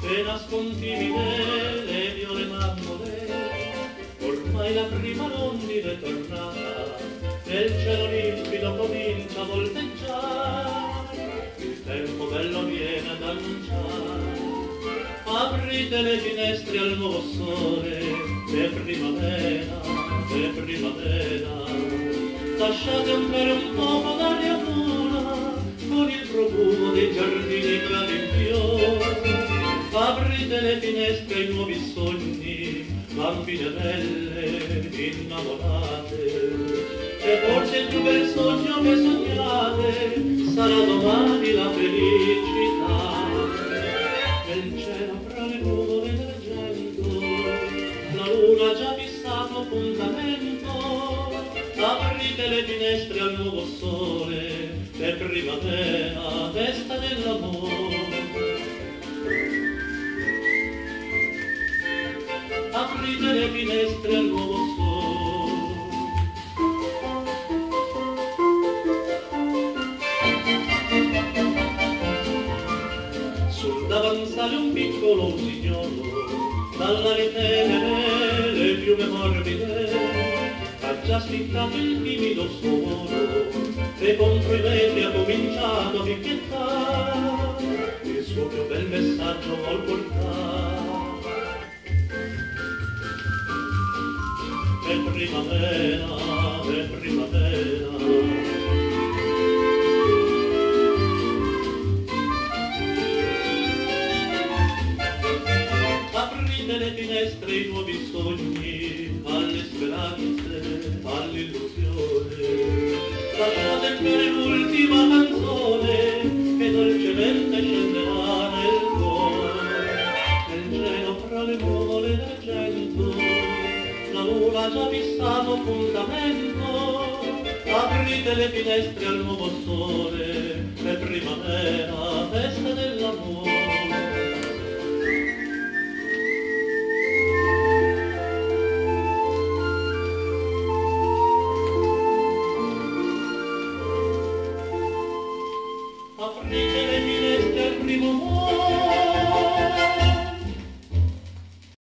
che nascontimide le viole mammole, ormai la prima rondine è tornata, nel cielo limpido comincia a volteggiare, il tempo bello viene ad annunciare. Aprite le finestre al nuovo sole, è primavera, è primavera. Lasciate andare un poco d'aria pura, finestre ai nuovi sogni, bambine belle, innamorate. E forse il più bel sogno che sognate sarà domani la felicità. Nel cielo fra le nuvole d'argento, la luna già fissato appuntamento. Aprite le finestre al nuovo sole, è primavera, festa dell'amore. Le finestre al nuovo sole. sul davanzale un piccolo signoro, dalla rete le piume morbide, ha già spiccato il timido suono e contro i vetri ha cominciato a picchiettare, il suo più bel messaggio vuol portare. Primavera, primavera, aprite le finestre ai nuovi sogni, alle speranze, all'illusione. Lasciate entrare l'ultima canzone che dolcemente già vi stanno fondamento aprite le finestre al nuovo sole per primavera festa dell'amore. Aprite le finestre al primo amore